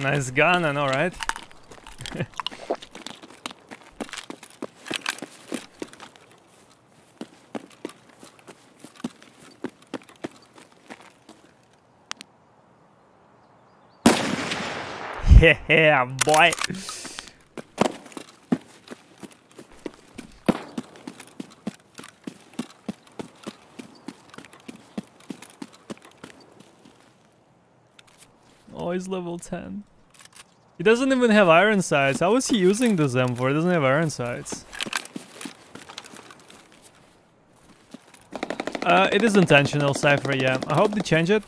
Nice gun, I know, right? yeah, boy. Oh, he's level 10. He doesn't even have iron sights. How is he using Zem for? He doesn't have iron sights. Uh, it is intentional, Cypher, yeah. I hope they change it.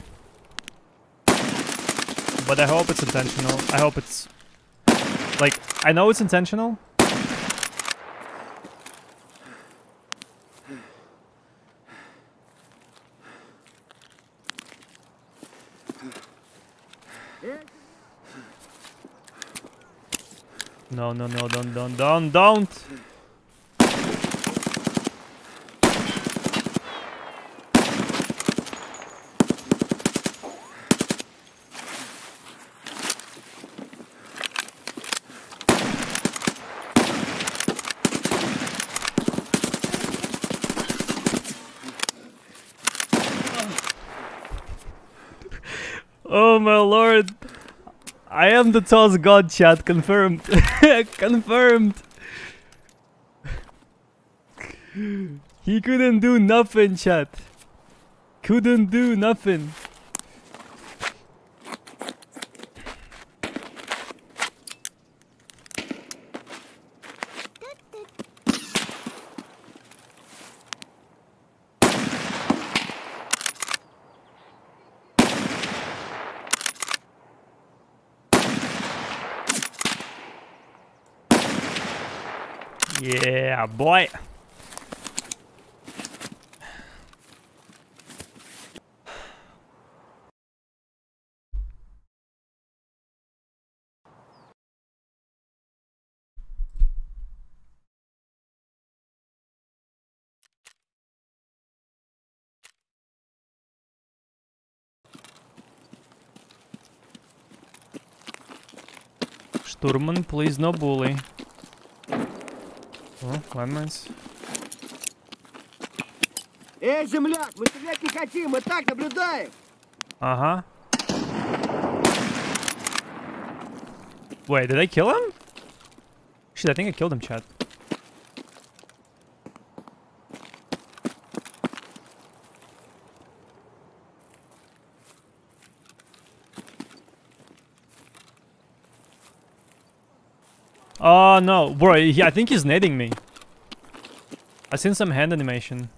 But I hope it's intentional. I hope it's... Like, I know it's intentional. No, no, no, don't, don't, don't, don't! Oh my lord! I am the toss god chat, confirmed. confirmed! he couldn't do nothing, chat. Couldn't do nothing. Yeah, boy. Штурман, please no bully. О, landmines. Эй, земляк, мы стрелять не хотим, мы так наблюдаем. Ага. Wait, did I kill him? Shit, I think I killed him, chat. Oh no, bro, he, I think he's netting me. I seen some hand animation.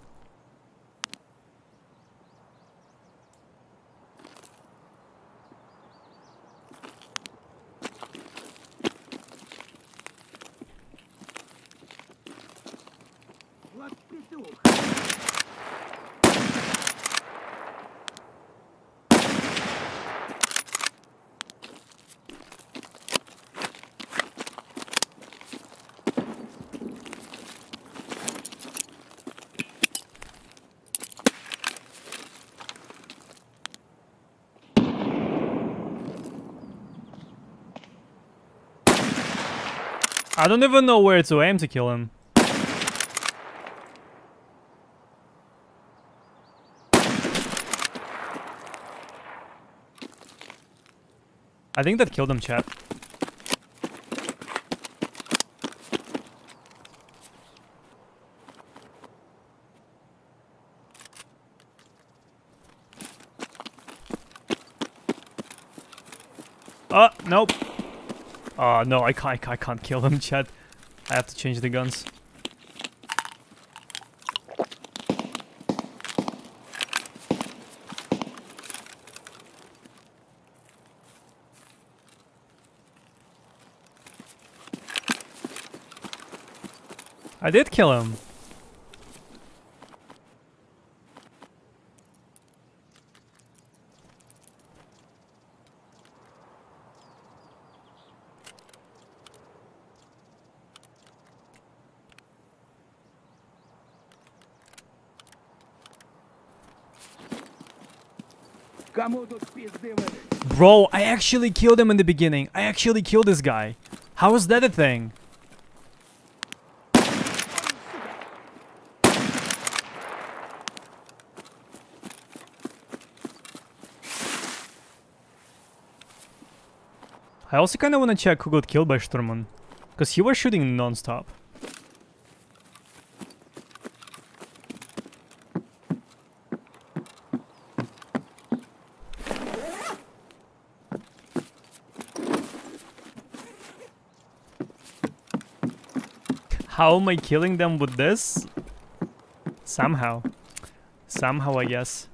Do? I don't even know where to aim to kill him. I think that killed him, chat. Oh, nope. Oh, no, I can't, I can't kill them, chat. I have to change the guns. I did kill him. Bro, I actually killed him in the beginning. I actually killed this guy. How is that a thing? I also kinda wanna check who got killed by Shturman. Because he was shooting non-stop. How am I killing them with this? Somehow. Somehow, I guess.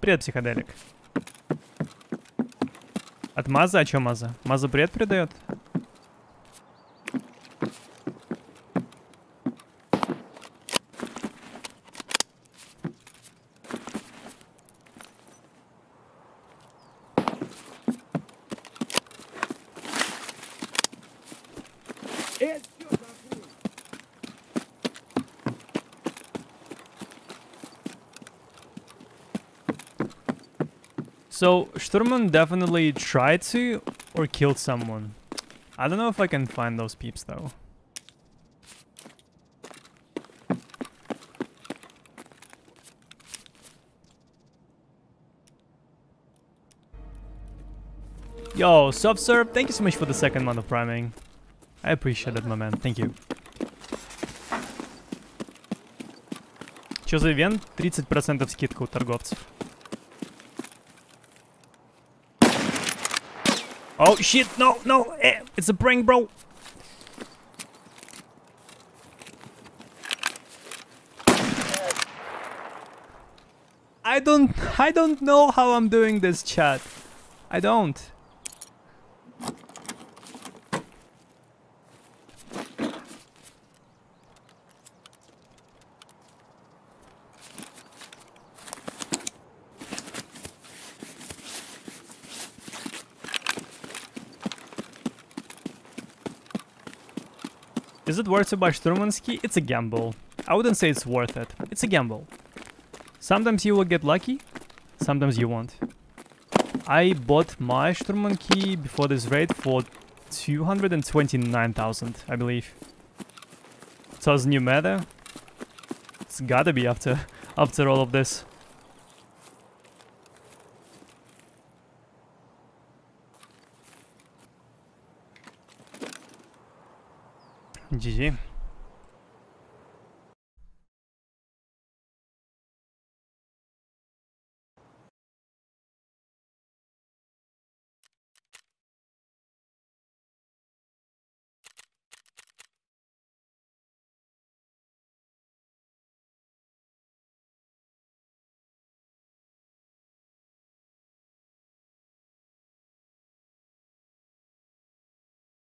Привет, психоделик. От Маза? А чё Маза? Маза привет передает? So Shturman definitely tried to or killed someone. I don't know if I can find those peeps though. Yo, Subserve, thank you so much for the second month of priming. I appreciate it, my man. Thank you. Что за ивент? 30% скидка у торговцев. Oh shit, no, no, eh, it's a prank, bro. I don't, I don't know how I'm doing this, chat. I don't. Is it worth to buy Sturmansky? It's a gamble. I wouldn't say it's worth it. It's a gamble. Sometimes you will get lucky, sometimes you won't. I bought my Shturman key before this raid for 229,000, I believe. So it's new meta. It's gotta be after after all of this. GG.